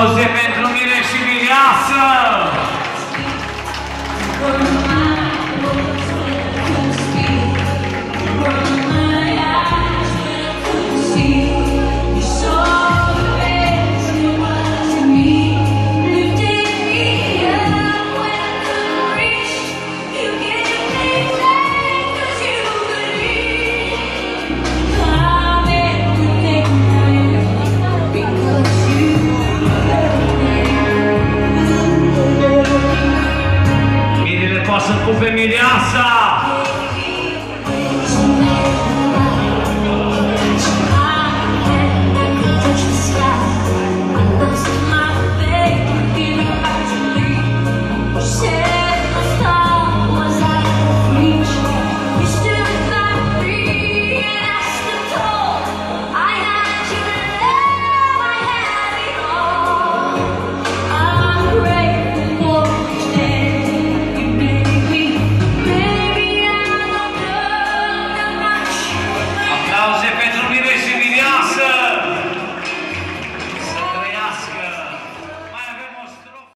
aplauze pentru mine și Mireasă! pe mireasa!